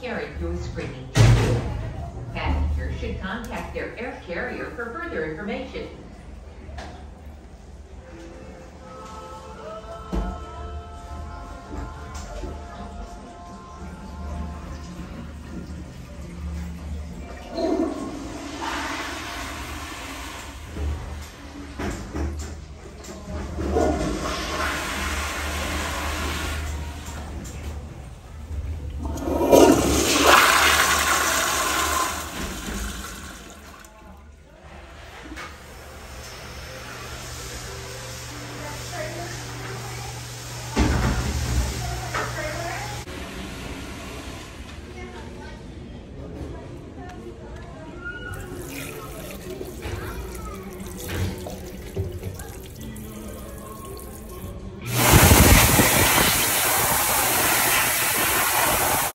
carried through a screening. Passengers should contact their air carrier for further information.